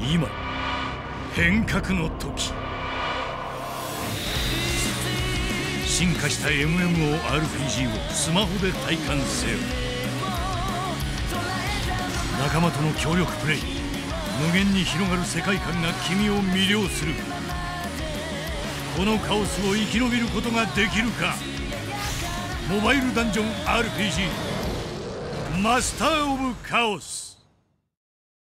今変革の時。進化した MMORPG をスマホで体感せよ。仲間との協力プレイ無限に広がる世界観が君を魅了する。このカオスを生き延びることができるか。モバイルダンジョン RPG マスター・オブ・カオス。